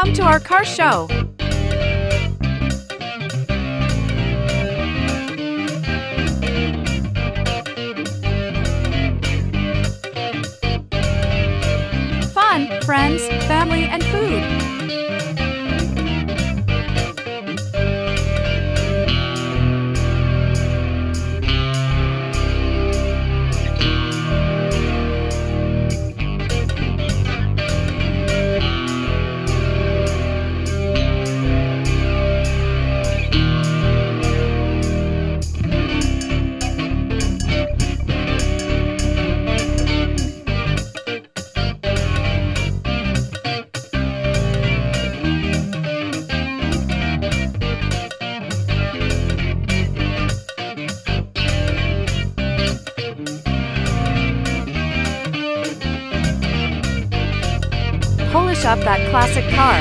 Come to our car show. Fun, friends, family, and food. Polish up that classic car.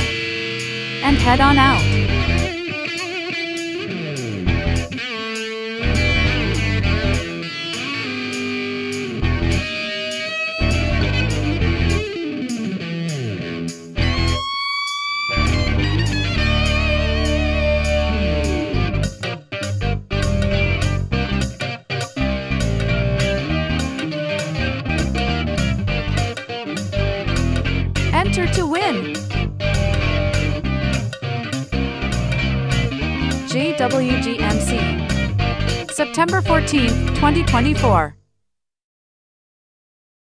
And head on out. Enter to win. JWGMC. September 14, 2024.